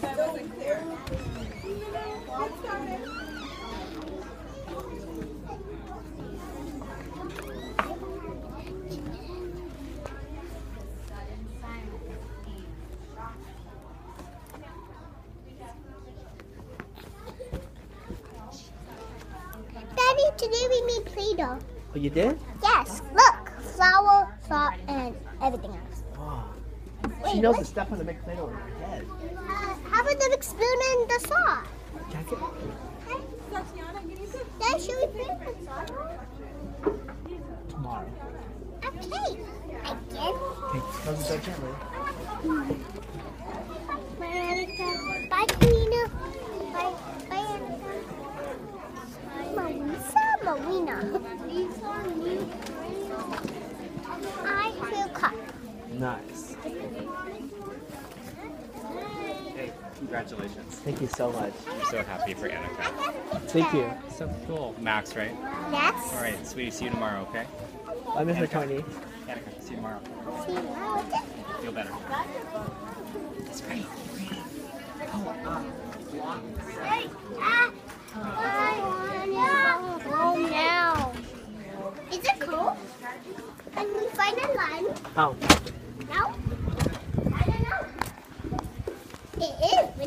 Daddy, today we made Play-Doh. Oh, you did? Yes, look, flour, salt, and everything else. Wow. She knows the stuff on the Play-Doh in her head. Uh, how about the big spoon and the salt? Jacket? Dad, should we play with salt? Tomorrow. Okay. Again? Okay, close the door gently. Bye, Annika. Bye, Karina. Bye, bye, Annika. Marisa, Marina. I feel cut. Nice. Hey, congratulations. Thank you so much. I'm so happy for Annika. Thank you. So cool. Max, right? Yes. All right, sweetie, see you tomorrow, okay? Bye, Mr. Tony. Annika, see you tomorrow. See you tomorrow. Feel better. Hey, ah, I want to go home now. Is it cool? Can we find a line? Oh. it is.